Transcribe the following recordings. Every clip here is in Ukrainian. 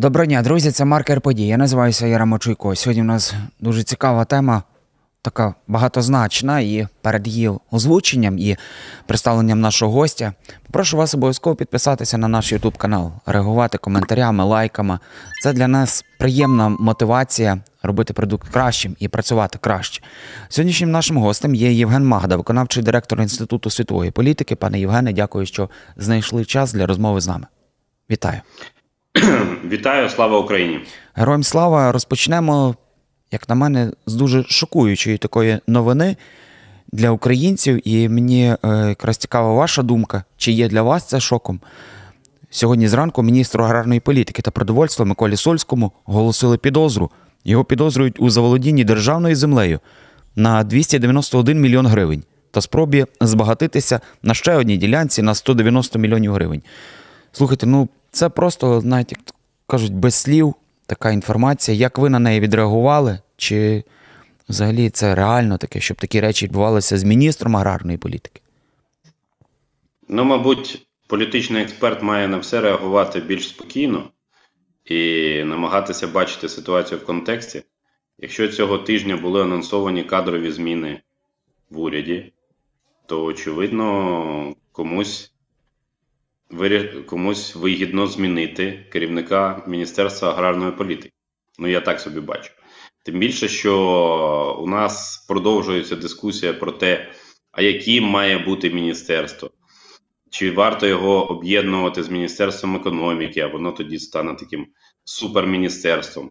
Доброго дня, друзі, це маркер подій. Я називаюся Яра Мочуйко. Сьогодні у нас дуже цікава тема, така багатозначна, і перед її озвученням і представленням нашого гостя. Прошу вас обов'язково підписатися на наш YouTube канал, реагувати коментарями, лайками. Це для нас приємна мотивація робити продукт кращим і працювати краще. Сьогоднішнім нашим гостем є Євген Магда, виконавчий директор Інституту світової політики. Пане Євгене, дякую, що знайшли час для розмови з нами. Вітаю. Вітаю, слава Україні! Героям слава! Розпочнемо, як на мене, з дуже шокуючої такої новини для українців. І мені е, якраз цікава ваша думка, чи є для вас це шоком. Сьогодні зранку міністру аграрної політики та продовольства Миколі Сольському оголосили підозру. Його підозрюють у заволодінні державною землею на 291 мільйон гривень та спробі збагатитися на ще одній ділянці на 190 мільйонів гривень. Слухайте, ну це просто, знаєте, як кажуть, без слів така інформація. Як ви на неї відреагували? Чи взагалі це реально таке, щоб такі речі відбувалися з міністром аграрної політики? Ну, мабуть, політичний експерт має на все реагувати більш спокійно і намагатися бачити ситуацію в контексті. Якщо цього тижня були анонсовані кадрові зміни в уряді, то очевидно комусь комусь вигідно змінити керівника Міністерства аграрної політики. Ну, я так собі бачу. Тим більше, що у нас продовжується дискусія про те, а яким має бути міністерство, чи варто його об'єднувати з Міністерством економіки, а воно тоді стане таким суперміністерством.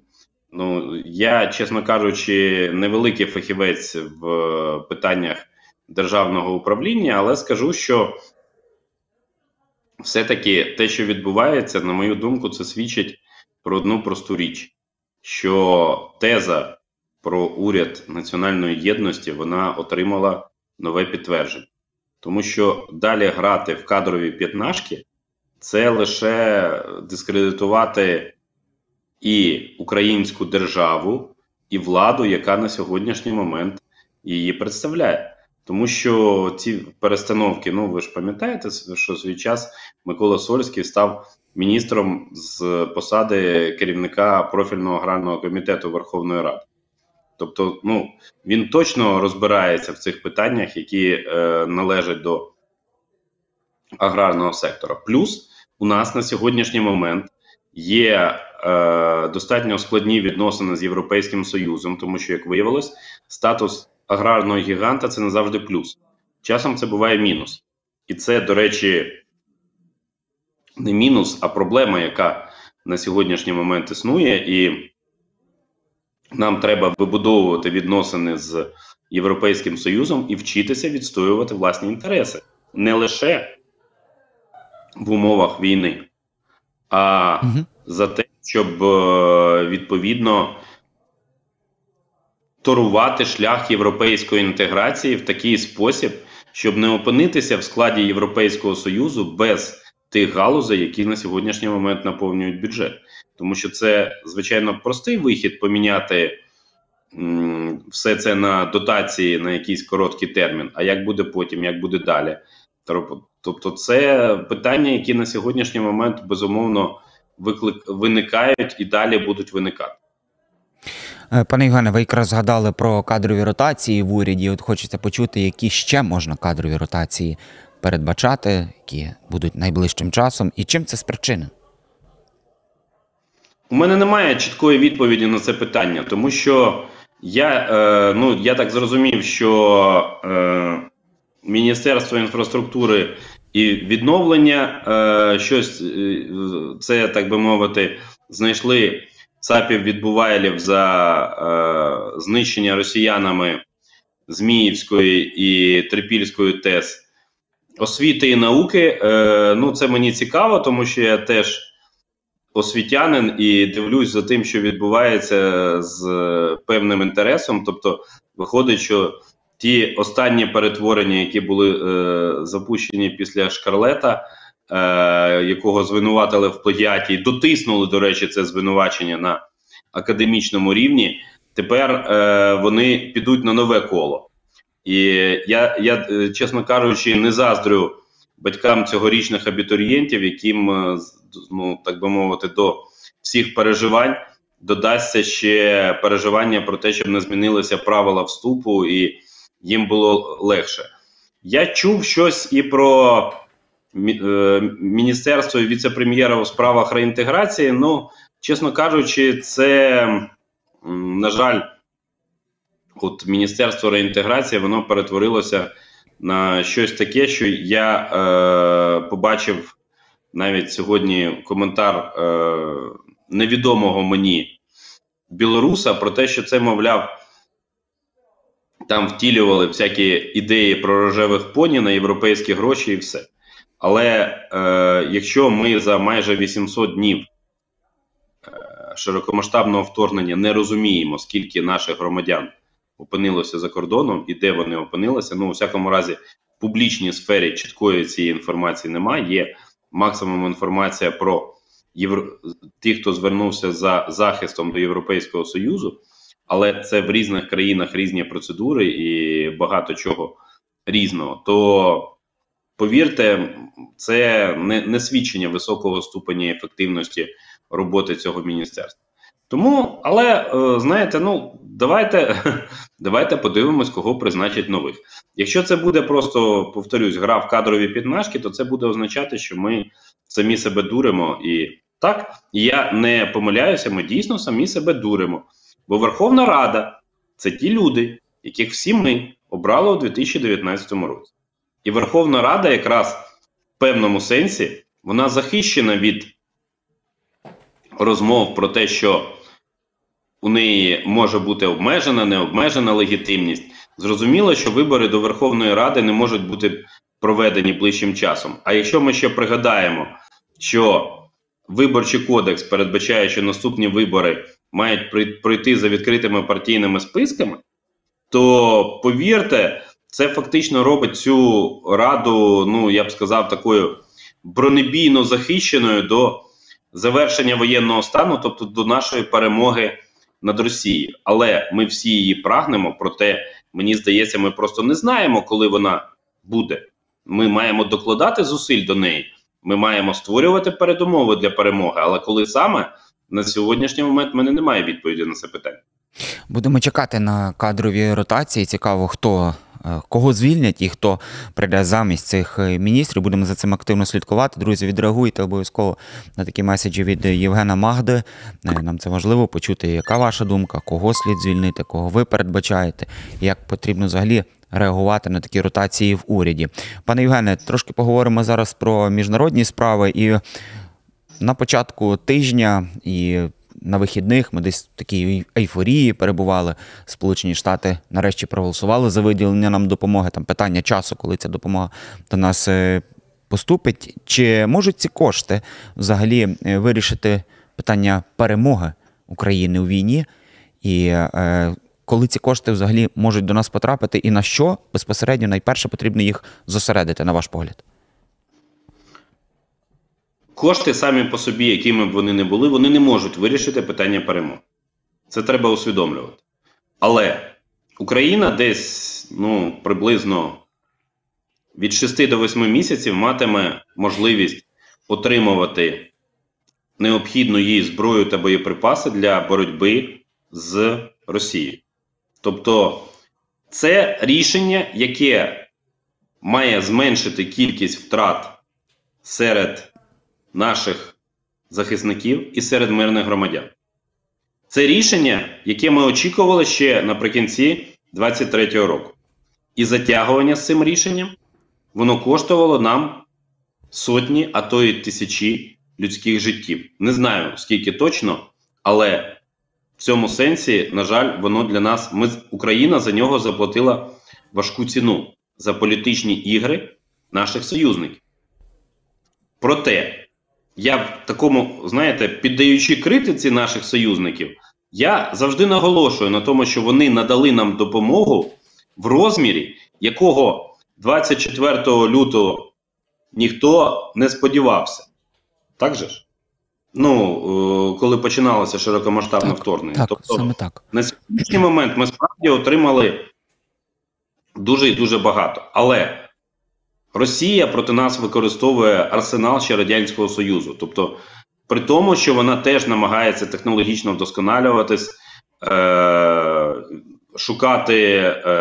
Ну, я, чесно кажучи, невеликий фахівець в питаннях державного управління, але скажу, що все-таки те, що відбувається, на мою думку, це свідчить про одну просту річ: що теза про уряд національної єдності вона отримала нове підтвердження. Тому що далі грати в кадрові п'ятнашки це лише дискредитувати і українську державу, і владу, яка на сьогоднішній момент її представляє. Тому що ці перестановки, ну ви ж пам'ятаєте, що свій час Микола Сольський став міністром з посади керівника профільного аграрного комітету Верховної Ради. Тобто, ну він точно розбирається в цих питаннях, які е, належать до аграрного сектора. Плюс у нас на сьогоднішній момент є е, достатньо складні відносини з Європейським Союзом, тому що, як виявилось, статус аграрного гіганта це не завжди плюс. Часом це буває мінус. І це, до речі, не мінус, а проблема, яка на сьогоднішній момент існує, і нам треба вибудовувати відносини з Європейським Союзом і вчитися відстоювати власні інтереси не лише в умовах війни, а угу. за те, щоб е, відповідно торувати шлях європейської інтеграції в такий спосіб, щоб не опинитися в складі Європейського союзу без тих галузей, які на сьогоднішній момент наповнюють бюджет, тому що це звичайно простий вихід поміняти. Все це на дотації на якийсь короткий термін. А як буде потім, як буде далі? Тобто, це питання, які на сьогоднішній момент безумовно виклик виникають і далі будуть виникати. Е, пане Євгене, ви якраз згадали про кадрові ротації в уряді. От хочеться почути, які ще можна кадрові ротації передбачати, які будуть найближчим часом, і чим це спричинено? У мене немає чіткої відповіді на це питання, тому що я е, ну, я так зрозумів, що е, Міністерство інфраструктури і відновлення е, щось е, це так би мовити, знайшли ЦАПів відбувайлів за е, знищення росіянами Зміївської і Трипільської ТЕС освіти і науки. Е, Ну, це мені цікаво, тому що я теж освітянин і дивлюсь за тим, що відбувається з певним інтересом. Тобто, виходить, що ті останні перетворення, які були е, запущені після Шкарлета е, якого звинуватили в плагіаті, дотиснули, до речі, це звинувачення на академічному рівні. Тепер е, вони підуть на нове коло. І я, я, е, чесно кажучи, не заздрю батькам цьогорічних абітурієнтів, яким, е, ну так би мовити, до всіх переживань додасться ще переживання про те, щоб не змінилися правила вступу, і їм було легше. Я чув щось і про міністерство і віце-прем'єра у справах реінтеграції. Ну, чесно кажучи, це, на жаль, от Міністерство реінтеграції воно перетворилося на щось таке, що я е, побачив навіть сьогодні коментар е, невідомого мені білоруса про те, що це, мовляв, там втілювали всякі ідеї про рожевих поні на європейські гроші і все. Але е, якщо ми за майже 800 днів е, широкомасштабного вторгнення не розуміємо, скільки наших громадян опинилося за кордоном і де вони опинилися, ну у всякому разі, в публічній сфері чіткої цієї інформації немає. Є максимум інформація про євро... тих, хто звернувся за захистом до Європейського Союзу, але це в різних країнах різні процедури і багато чого різного. То повірте, це не, не свідчення високого ступеня ефективності роботи цього міністерства. Тому, але е, знаєте, ну давайте давайте подивимось, кого призначать нових. Якщо це буде просто, повторюсь, гра в кадрові піднашки, то це буде означати, що ми самі себе дуримо. І так, я не помиляюся, ми дійсно самі себе дуримо. Бо Верховна Рада це ті люди, яких всі ми обрали у 2019 році. І Верховна Рада, якраз в певному сенсі, вона захищена від розмов про те, що у неї може бути обмежена, необмежена легітимність. Зрозуміло, що вибори до Верховної Ради не можуть бути проведені ближчим часом. А якщо ми ще пригадаємо, що виборчий кодекс передбачає, що наступні вибори мають пройти за відкритими партійними списками, то повірте, це фактично робить цю раду, ну я б сказав, такою бронебійно захищеною до завершення воєнного стану, тобто до нашої перемоги над Росією. Але ми всі її прагнемо, проте мені здається, ми просто не знаємо, коли вона буде. Ми маємо докладати зусиль до неї. Ми маємо створювати передумови для перемоги. Але коли саме на сьогоднішній момент в мене немає відповіді на це питання. Будемо чекати на кадрові ротації. Цікаво, хто кого звільнять і хто прийде замість цих е, міністрів? Будемо за цим активно слідкувати. Друзі, відреагуйте обов'язково на такі меседжі від Євгена Магди. Е, нам це важливо почути, яка ваша думка, кого слід звільнити, кого ви передбачаєте, як потрібно взагалі. Реагувати на такі ротації в уряді. Пане Євгене, трошки поговоримо зараз про міжнародні справи. І на початку тижня і на вихідних ми десь в такій ейфорії перебували. Сполучені Штати нарешті проголосували за виділення нам допомоги. Там питання часу, коли ця допомога до нас е, поступить. Чи можуть ці кошти взагалі е, вирішити питання перемоги України у війні? І е, коли ці кошти взагалі можуть до нас потрапити, і на що безпосередньо найперше потрібно їх зосередити, на ваш погляд? Кошти самі по собі, якими б вони не були, вони не можуть вирішити питання перемоги. Це треба усвідомлювати. Але Україна десь ну, приблизно від 6 до 8 місяців матиме можливість отримувати необхідну їй зброю та боєприпаси для боротьби з Росією. Тобто це рішення, яке має зменшити кількість втрат серед наших захисників і серед мирних громадян. Це рішення, яке ми очікували ще наприкінці 2023 року. І затягування з цим рішенням воно коштувало нам сотні, а то й тисячі людських життів. Не знаю скільки точно, але в цьому сенсі, на жаль, воно для нас. Ми, Україна за нього заплатила важку ціну за політичні ігри наших союзників. Проте я в такому, знаєте, піддаючи критиці наших союзників, я завжди наголошую на тому, що вони надали нам допомогу в розмірі, якого 24 лютого ніхто не сподівався. Так же ж? Ну, е, коли починалося широкомасштабне так, вторгнення. Так, тобто, саме так. на сьогоднішній момент ми справді отримали дуже і дуже багато. Але Росія проти нас використовує арсенал ще Радянського Союзу. Тобто при тому, що вона теж намагається технологічно вдосконалюватись, е, шукати е,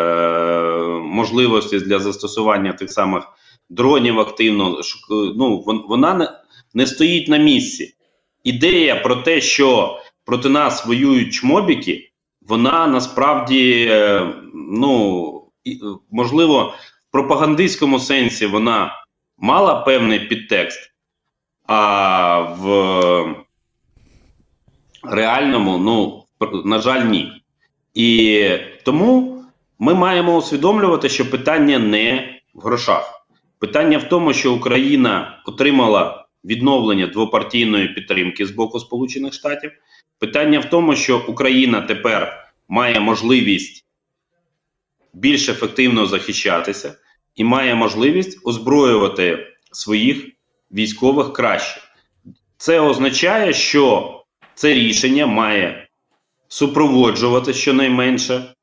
можливості для застосування тих самих дронів активно. Ну, Вона не, не стоїть на місці. Ідея про те, що проти нас воюють чмобіки, вона насправді, е, ну, можливо, в пропагандистському сенсі вона мала певний підтекст, а в реальному, ну, на жаль, ні. І тому ми маємо усвідомлювати, що питання не в грошах. Питання в тому, що Україна отримала відновлення двопартійної підтримки з боку Сполучених Штатів. Питання в тому, що Україна тепер має можливість більш ефективно захищатися і має можливість озброювати своїх військових краще. Це означає, що це рішення має супроводжувати щонайменше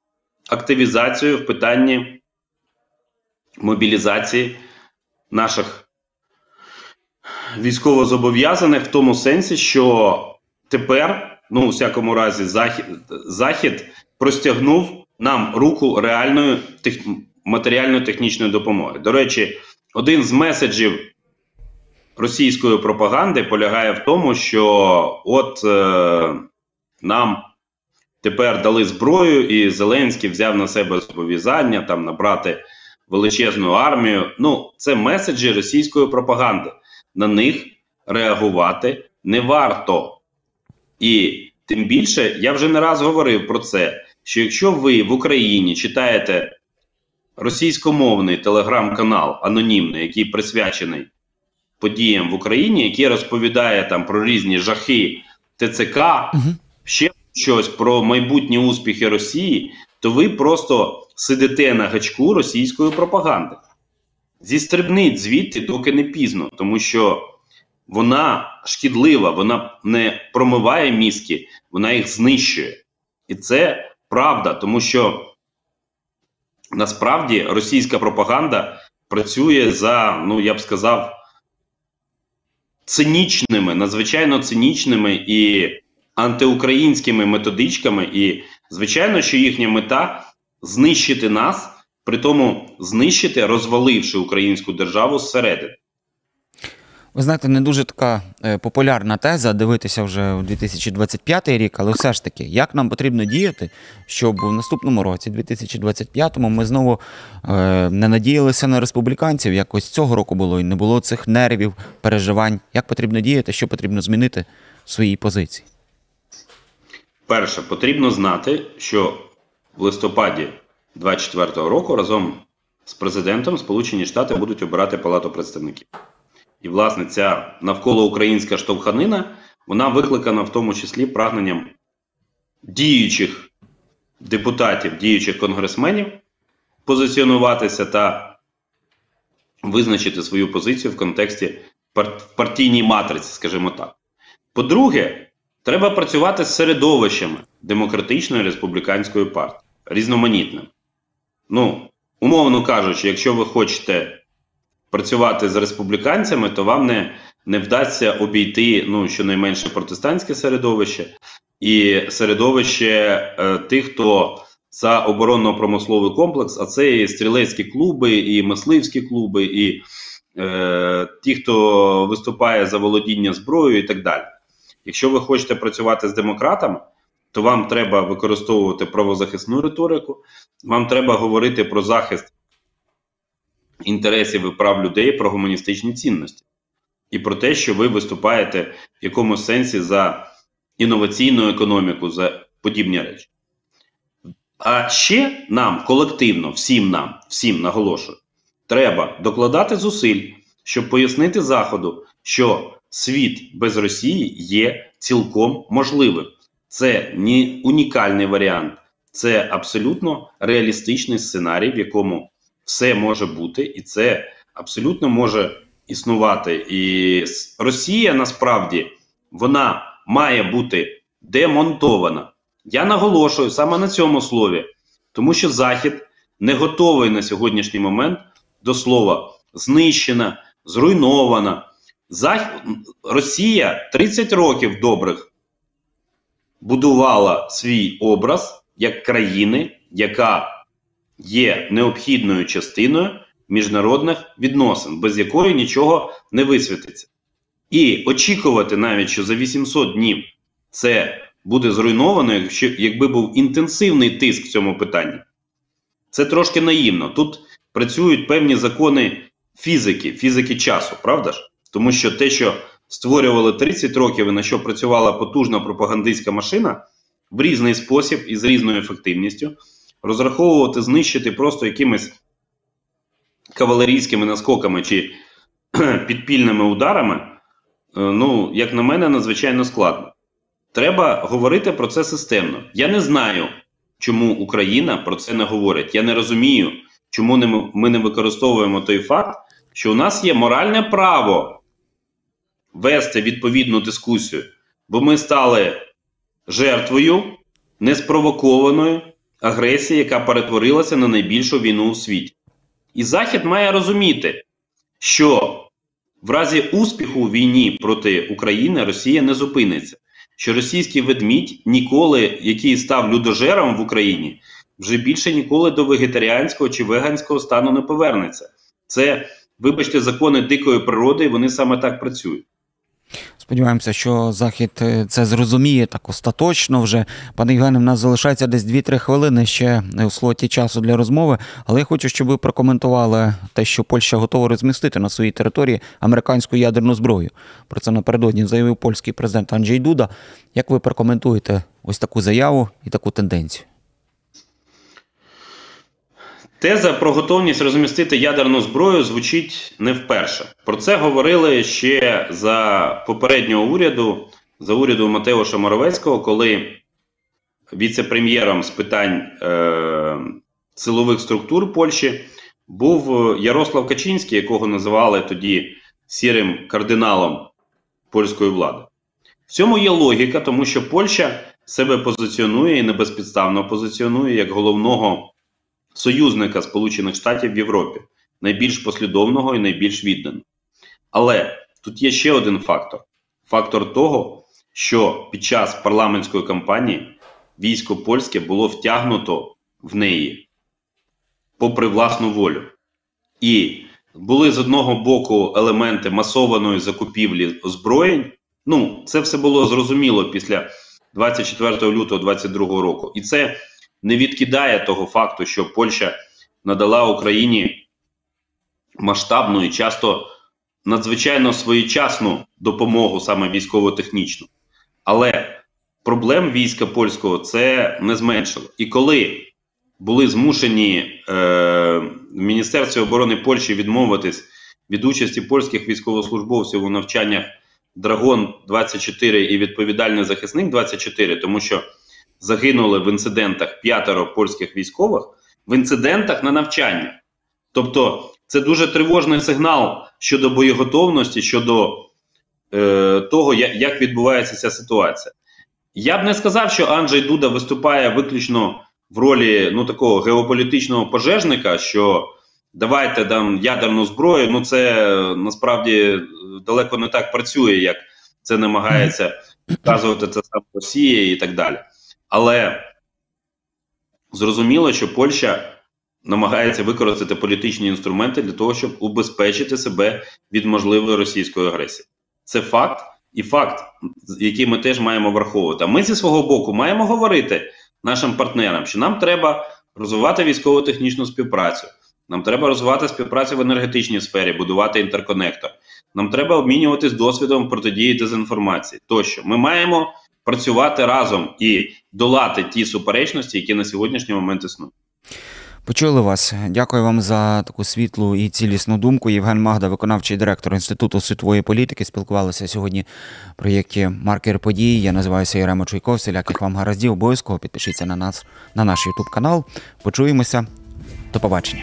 активізацію в питанні мобілізації наших військовозобов'язаних в тому сенсі, що тепер, ну у всякому разі, захід, захід простягнув нам руку реальної тех, матеріально-технічної допомоги. До речі, один з меседжів російської пропаганди полягає в тому, що от е, нам тепер дали зброю, і Зеленський взяв на себе зобов'язання там набрати величезну армію. Ну, це меседжі російської пропаганди. На них реагувати не варто. І тим більше я вже не раз говорив про це: що якщо ви в Україні читаєте російськомовний телеграм-канал анонімний, який присвячений подіям в Україні, який розповідає там про різні жахи ТЦК, угу. ще щось про майбутні успіхи Росії, то ви просто сидите на гачку російської пропаганди. Зістрибніть звідти, доки не пізно, тому що вона шкідлива, вона не промиває мізки, вона їх знищує. І це правда, тому що насправді російська пропаганда працює за, ну я б сказав, цинічними, надзвичайно цинічними і антиукраїнськими методичками. І, звичайно, що їхня мета знищити нас, при тому знищити, розваливши українську державу зсередини. Ви знаєте, не дуже така е, популярна теза дивитися вже у 2025 рік, але все ж таки, як нам потрібно діяти, щоб у наступному році, 2025-му, ми знову е, не надіялися на республіканців. Якось цього року було і не було цих нервів, переживань. Як потрібно діяти, що потрібно змінити в своїй позиції? Перше, потрібно знати, що в листопаді 2024 року разом з президентом Сполучені Штати будуть обирати Палату представників. І, власне, ця навколо українська штовханина вона викликана в тому числі прагненням діючих депутатів, діючих конгресменів позиціонуватися та визначити свою позицію в контексті партійній матриці, скажімо так. По-друге, треба працювати з середовищами демократичної республіканської партії, різноманітним. Ну, умовно кажучи, якщо ви хочете працювати з республіканцями, то вам не не вдасться обійти ну, щонайменше протестантське середовище і середовище е, тих, хто за оборонно-промисловий комплекс, а це і стрілецькі клуби, і мисливські клуби, і е, ті, хто виступає за володіння зброєю, і так далі. Якщо ви хочете працювати з демократами, то вам треба використовувати правозахисну риторику, вам треба говорити про захист інтересів і прав людей про гуманістичні цінності. І про те, що ви виступаєте в якомусь сенсі за інноваційну економіку, за подібні речі. А ще нам колективно, всім нам, всім наголошую, треба докладати зусиль, щоб пояснити Заходу, що світ без Росії є цілком можливим. Це не унікальний варіант, це абсолютно реалістичний сценарій, в якому все може бути, і це абсолютно може існувати. І Росія насправді вона має бути демонтована. Я наголошую саме на цьому слові, тому що Захід не готовий на сьогоднішній момент до слова знищена, зруйнована. Зах... Росія 30 років добрих будувала свій образ як країни, яка є необхідною частиною міжнародних відносин, без якої нічого не висвітиться. І очікувати навіть, що за 800 днів це буде зруйновано, якщо якби був інтенсивний тиск в цьому питанні. Це трошки наївно. Тут працюють певні закони фізики, фізики часу, правда ж? Тому що те, що створювали 30 років і на що працювала потужна пропагандистська машина в різний спосіб і з різною ефективністю, розраховувати, знищити просто якимись кавалерійськими наскоками чи підпільними ударами, е, ну, як на мене, надзвичайно складно. Треба говорити про це системно. Я не знаю, чому Україна про це не говорить. Я не розумію, чому ми не використовуємо той факт, що у нас є моральне право вести відповідну дискусію, бо ми стали жертвою неспровокованої агресії, яка перетворилася на найбільшу війну у світі. І Захід має розуміти, що в разі успіху у війні проти України Росія не зупиниться. Що російський ведмідь ніколи, який став людожером в Україні, вже більше ніколи до вегетаріанського чи веганського стану не повернеться. Це, вибачте, закони дикої природи, і вони саме так працюють. Сподіваємося, що захід е, це зрозуміє так остаточно вже. Пане Євгене, в нас залишається десь 2-3 хвилини ще у слоті часу для розмови. Але я хочу, щоб ви прокоментували те, що Польща готова розмістити на своїй території американську ядерну зброю. Про це напередодні заявив польський президент Анджей Дуда. Як ви прокоментуєте ось таку заяву і таку тенденцію? Теза про готовність розмістити ядерну зброю звучить не вперше. Про це говорили ще за попереднього уряду, за уряду Матеуша Моровецького, коли віце-прем'єром з питань е, силових структур Польщі був Ярослав Качинський, якого називали тоді сірим кардиналом польської влади. В цьому є логіка, тому що Польща себе позиціонує і небезпідставно позиціонує як головного союзника Сполучених Штатів в Європі, найбільш послідовного і найбільш відданого. Але тут є ще один фактор: фактор того, що під час парламентської кампанії військо польське було втягнуто в неї попри власну волю. І були з одного боку елементи масованої закупівлі озброєнь. Ну, це все було зрозуміло після 24 лютого 2022 року. І це не відкидає того факту, що Польща надала Україні масштабну і часто надзвичайно своєчасну допомогу саме військово-технічну. Але проблем війська польського це не зменшило. І коли були змушені е, в Міністерстві оборони Польщі відмовитись від участі польських військовослужбовців у навчаннях Драгон 24 і відповідальний захисник 24, тому що загинули в інцидентах п'ятеро польських військових в інцидентах на навчання. Тобто, це дуже тривожний сигнал щодо боєготовності, щодо е, того, як відбувається ця ситуація. Я б не сказав, що Анджей Дуда виступає виключно в ролі ну, такого геополітичного пожежника, що давайте там ядерну зброю. Ну це насправді далеко не так працює, як це намагається вказувати це саме Росія і так далі. Але зрозуміло, що Польща намагається використати політичні інструменти для того, щоб убезпечити себе від можливої російської агресії. Це факт і факт, який ми теж маємо враховувати. А ми зі свого боку маємо говорити нашим партнерам, що нам треба розвивати військово-технічну співпрацю. Нам треба розвивати співпрацю в енергетичній сфері, будувати інтерконектор. Нам треба обмінюватись досвідом протидії дезінформації. Тощо ми маємо працювати разом і долати ті суперечності, які на сьогоднішній момент існують. Почули вас. Дякую вам за таку світлу і цілісну думку. Євген Магда, виконавчий директор Інституту світової політики, спілкувалися сьогодні в проєкті Маркер подій. Я називаюся Єрема Чуйков. Всіляких вам гараздів. Обов'язково підпишіться на нас на наш Ютуб канал. Почуємося. До побачення.